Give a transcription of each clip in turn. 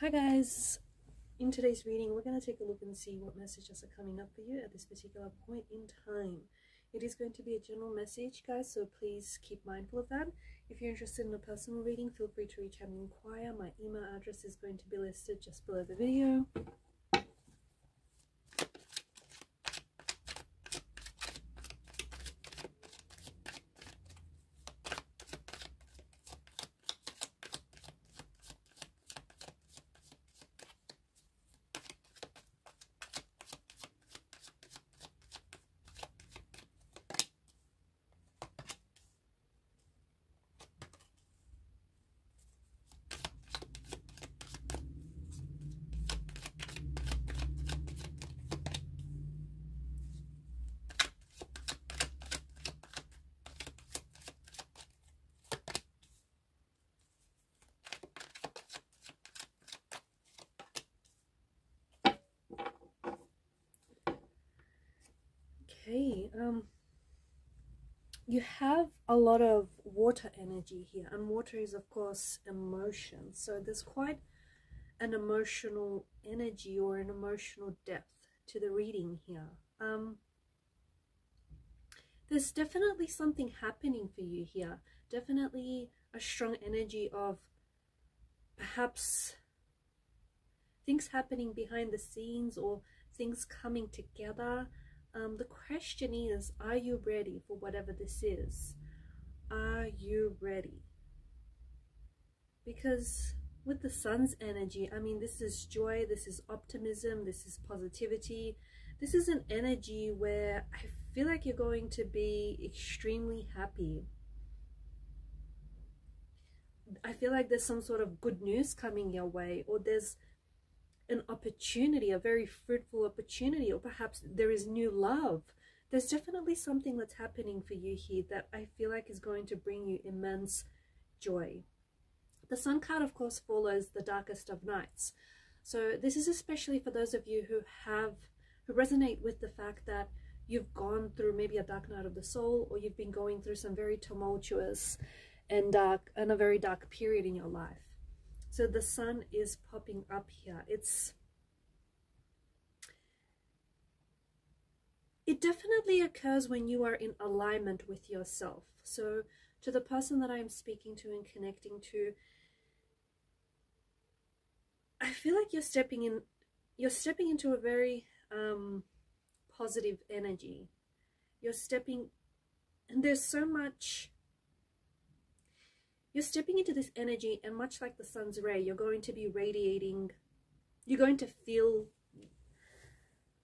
Hi guys! In today's reading, we're going to take a look and see what messages are coming up for you at this particular point in time. It is going to be a general message, guys, so please keep mindful of that. If you're interested in a personal reading, feel free to reach out and inquire. My email address is going to be listed just below the video. Okay, um, you have a lot of water energy here, and water is, of course, emotion. So there's quite an emotional energy or an emotional depth to the reading here. Um, there's definitely something happening for you here. Definitely a strong energy of perhaps things happening behind the scenes or things coming together um, the question is, are you ready for whatever this is? Are you ready? Because with the sun's energy, I mean, this is joy, this is optimism, this is positivity. This is an energy where I feel like you're going to be extremely happy. I feel like there's some sort of good news coming your way, or there's an opportunity, a very fruitful opportunity, or perhaps there is new love. There's definitely something that's happening for you here that I feel like is going to bring you immense joy. The Sun card, of course, follows the darkest of nights. So this is especially for those of you who have, who resonate with the fact that you've gone through maybe a dark night of the soul or you've been going through some very tumultuous and dark and a very dark period in your life. So the sun is popping up here. It's it definitely occurs when you are in alignment with yourself. So to the person that I'm speaking to and connecting to, I feel like you're stepping in you're stepping into a very um, positive energy. You're stepping and there's so much you're stepping into this energy and much like the sun's ray, you're going to be radiating, you're going to feel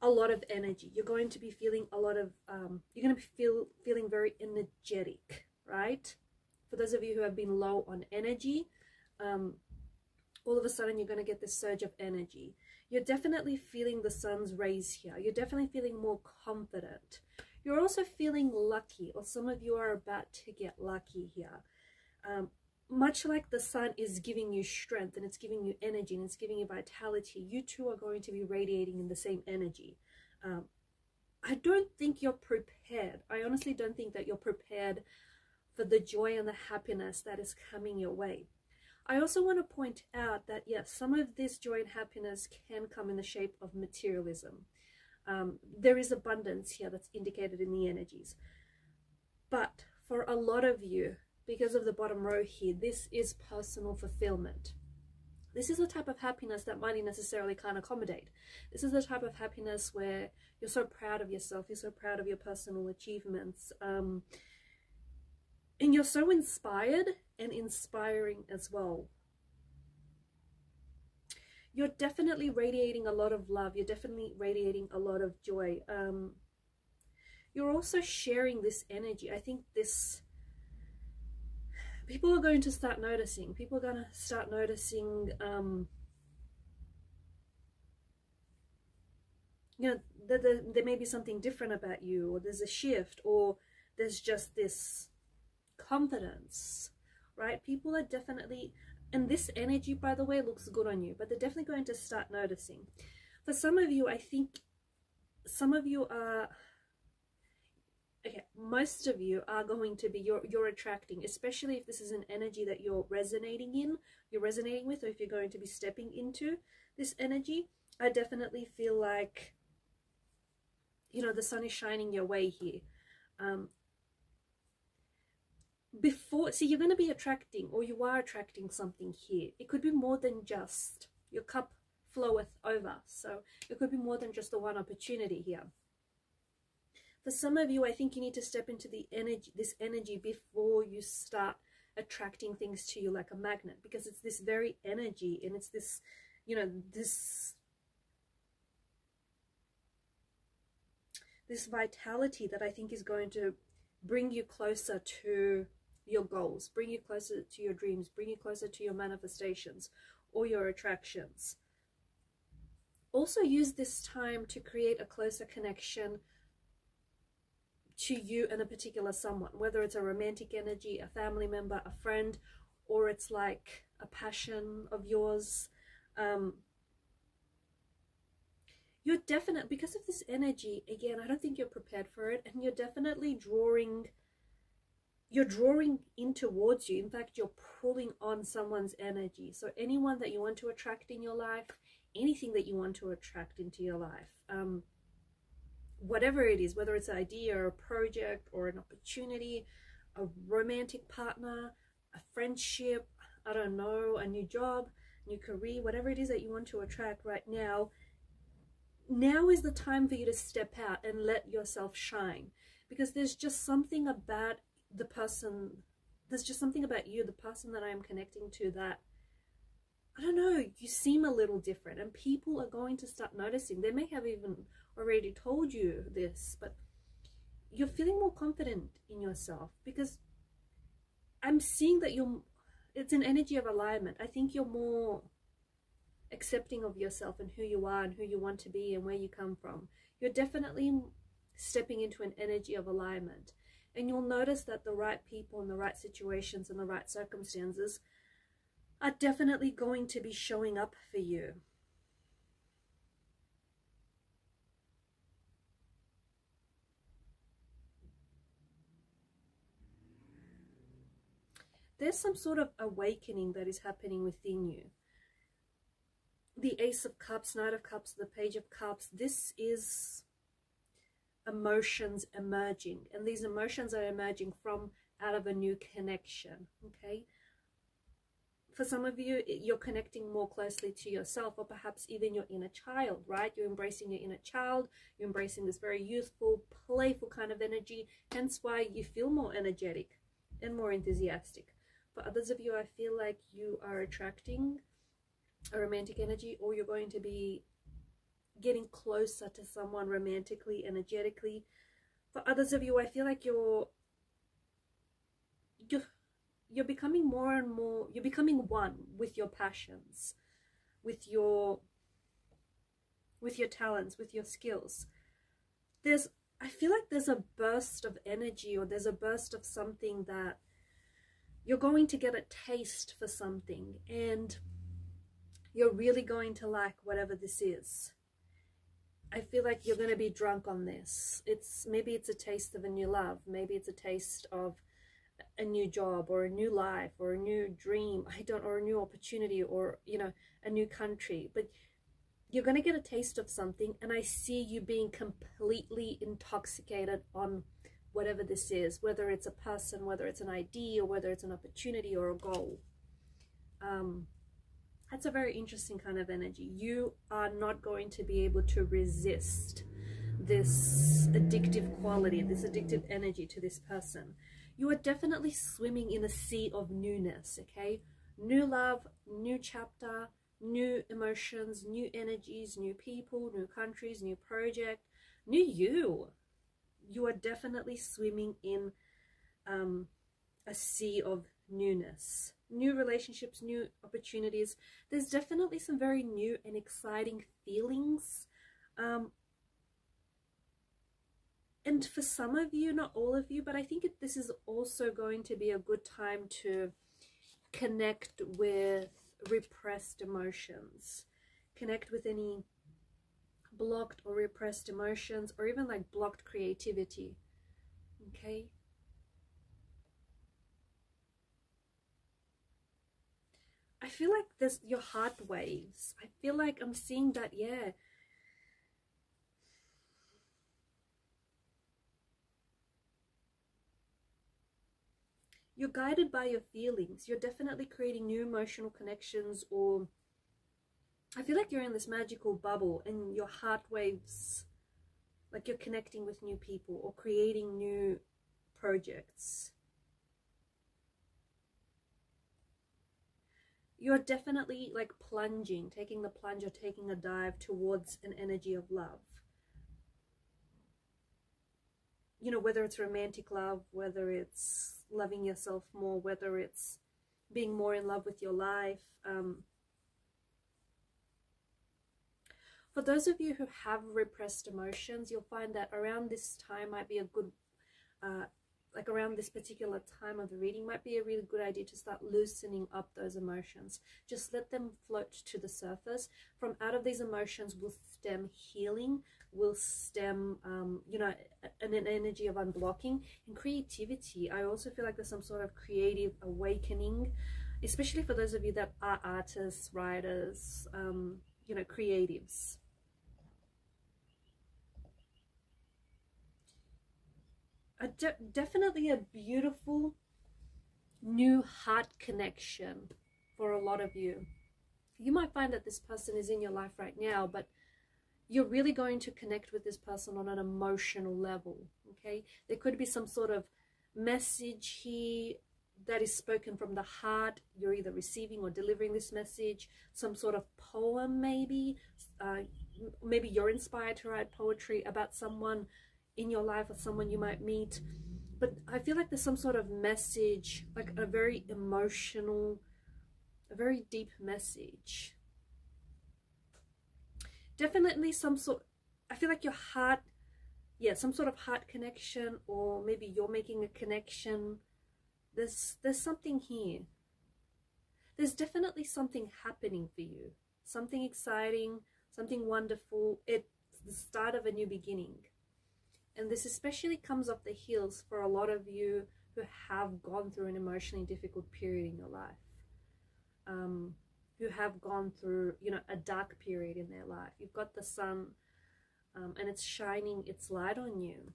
a lot of energy. You're going to be feeling a lot of, um, you're going to be feel, feeling very energetic, right? For those of you who have been low on energy, um, all of a sudden you're going to get this surge of energy. You're definitely feeling the sun's rays here. You're definitely feeling more confident. You're also feeling lucky, or some of you are about to get lucky here um, much like the sun is giving you strength and it's giving you energy and it's giving you vitality, you too are going to be radiating in the same energy. Um, I don't think you're prepared. I honestly don't think that you're prepared for the joy and the happiness that is coming your way. I also want to point out that, yes, some of this joy and happiness can come in the shape of materialism. Um, there is abundance here that's indicated in the energies. But for a lot of you, because of the bottom row here, this is personal fulfillment. This is the type of happiness that money necessarily can't accommodate. This is the type of happiness where you're so proud of yourself, you're so proud of your personal achievements, um, and you're so inspired and inspiring as well. You're definitely radiating a lot of love. You're definitely radiating a lot of joy. Um, you're also sharing this energy. I think this people are going to start noticing. People are going to start noticing, um, you know, that there, there may be something different about you, or there's a shift, or there's just this confidence, right? People are definitely, and this energy, by the way, looks good on you, but they're definitely going to start noticing. For some of you, I think some of you are okay, most of you are going to be, you're, you're attracting, especially if this is an energy that you're resonating in, you're resonating with, or if you're going to be stepping into this energy, I definitely feel like, you know, the sun is shining your way here. Um, before, see, you're going to be attracting, or you are attracting something here. It could be more than just your cup floweth over. So it could be more than just the one opportunity here. For some of you, I think you need to step into the energy, this energy before you start attracting things to you like a magnet because it's this very energy and it's this, you know, this this vitality that I think is going to bring you closer to your goals, bring you closer to your dreams, bring you closer to your manifestations or your attractions. Also use this time to create a closer connection to you and a particular someone, whether it's a romantic energy, a family member, a friend, or it's like a passion of yours. Um, you're definite because of this energy again i don't think you're prepared for it and you're definitely drawing you're drawing in towards you in fact you're pulling on someone's energy so anyone that you want to attract in your life anything that you want to attract into your life um, whatever it is whether it's an idea or a project or an opportunity a romantic partner a friendship i don't know a new job new career whatever it is that you want to attract right now now is the time for you to step out and let yourself shine. Because there's just something about the person there's just something about you the person that i am connecting to that i don't know you seem a little different and people are going to start noticing they may have even already told you this but you're feeling more confident in yourself because i'm seeing that you're it's an energy of alignment i think you're more accepting of yourself and who you are and who you want to be and where you come from. You're definitely stepping into an energy of alignment. And you'll notice that the right people in the right situations and the right circumstances are definitely going to be showing up for you. There's some sort of awakening that is happening within you the Ace of Cups, Knight of Cups, the Page of Cups, this is emotions emerging. And these emotions are emerging from out of a new connection, okay? For some of you, you're connecting more closely to yourself or perhaps even your inner child, right? You're embracing your inner child. You're embracing this very youthful, playful kind of energy. Hence why you feel more energetic and more enthusiastic. For others of you, I feel like you are attracting a romantic energy or you're going to be getting closer to someone romantically, energetically. For others of you, I feel like you're you're becoming more and more you're becoming one with your passions, with your with your talents, with your skills. There's I feel like there's a burst of energy or there's a burst of something that you're going to get a taste for something and you're really going to like whatever this is. I feel like you're going to be drunk on this. It's maybe it's a taste of a new love. Maybe it's a taste of a new job or a new life or a new dream. I don't or a new opportunity or you know a new country. But you're going to get a taste of something and I see you being completely intoxicated on whatever this is, whether it's a person, whether it's an idea, or whether it's an opportunity or a goal. Um, that's a very interesting kind of energy. You are not going to be able to resist this addictive quality, this addictive energy to this person. You are definitely swimming in a sea of newness, okay? New love, new chapter, new emotions, new energies, new people, new countries, new project, new you. You are definitely swimming in um, a sea of newness new relationships, new opportunities. There's definitely some very new and exciting feelings. Um, and for some of you, not all of you, but I think this is also going to be a good time to connect with repressed emotions. Connect with any blocked or repressed emotions or even like blocked creativity. Okay. I feel like there's your heart waves. I feel like I'm seeing that, yeah. You're guided by your feelings. You're definitely creating new emotional connections or I feel like you're in this magical bubble and your heart waves like you're connecting with new people or creating new projects. You're definitely like plunging, taking the plunge or taking a dive towards an energy of love. You know, whether it's romantic love, whether it's loving yourself more, whether it's being more in love with your life, um, For those of you who have repressed emotions, you'll find that around this time might be a good, uh, like around this particular time of the reading might be a really good idea to start loosening up those emotions. Just let them float to the surface. From out of these emotions will stem healing, will stem, um, you know, an, an energy of unblocking and creativity. I also feel like there's some sort of creative awakening, especially for those of you that are artists, writers, um, you know, creatives. A de definitely a beautiful new heart connection for a lot of you. You might find that this person is in your life right now, but you're really going to connect with this person on an emotional level, okay? There could be some sort of message here that is spoken from the heart. You're either receiving or delivering this message, some sort of poem maybe. Uh, maybe you're inspired to write poetry about someone in your life or someone you might meet. But I feel like there's some sort of message, like a very emotional, a very deep message. Definitely some sort, I feel like your heart, yeah, some sort of heart connection or maybe you're making a connection. There's, there's something here. There's definitely something happening for you. Something exciting, something wonderful. It's the start of a new beginning. And this especially comes off the heels for a lot of you who have gone through an emotionally difficult period in your life. Um, who have gone through, you know, a dark period in their life. You've got the sun um, and it's shining its light on you.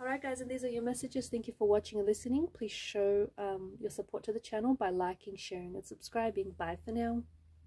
Alright guys, and these are your messages. Thank you for watching and listening. Please show um, your support to the channel by liking, sharing and subscribing. Bye for now.